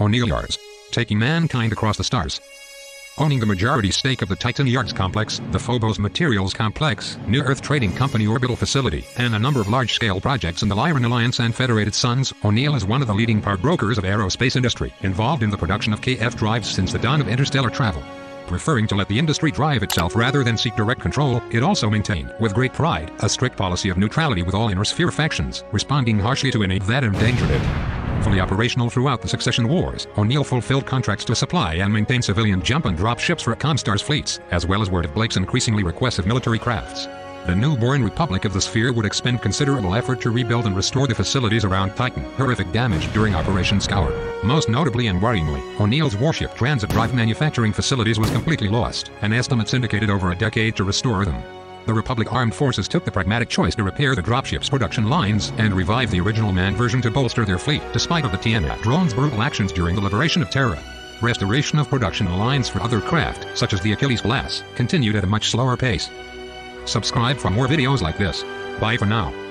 O'Neil Yards, taking mankind across the stars. Owning the majority stake of the Titan Yards Complex, the Phobos Materials Complex, New Earth Trading Company Orbital Facility, and a number of large-scale projects in the Lyran Alliance and Federated Suns, O'Neil is one of the leading part brokers of aerospace industry, involved in the production of KF drives since the dawn of interstellar travel. Preferring to let the industry drive itself rather than seek direct control, it also maintained, with great pride, a strict policy of neutrality with all inner sphere factions, responding harshly to any that endangered it fully operational throughout the succession wars. O'Neil fulfilled contracts to supply and maintain civilian jump and drop ships for Comstar's fleets, as well as word of Blake's increasingly requests of military crafts. The newborn Republic of the Sphere would expend considerable effort to rebuild and restore the facilities around Titan, horrific damage during Operation Scour. Most notably and worryingly, O'Neil's warship transit drive manufacturing facilities was completely lost, and estimates indicated over a decade to restore them the Republic Armed Forces took the pragmatic choice to repair the dropship's production lines and revive the original manned version to bolster their fleet, despite of the Tiamat drone's brutal actions during the liberation of Terra. Restoration of production lines for other craft, such as the Achilles class, continued at a much slower pace. Subscribe for more videos like this. Bye for now.